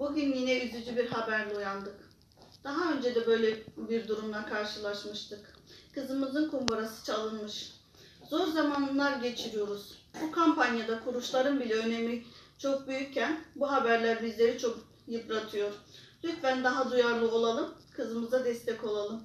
Bugün yine üzücü bir haberle uyandık. Daha önce de böyle bir durumla karşılaşmıştık. Kızımızın kumbarası çalınmış. Zor zamanlar geçiriyoruz. Bu kampanyada kuruşların bile önemi çok büyükken bu haberler bizleri çok yıpratıyor. Lütfen daha duyarlı olalım, kızımıza destek olalım.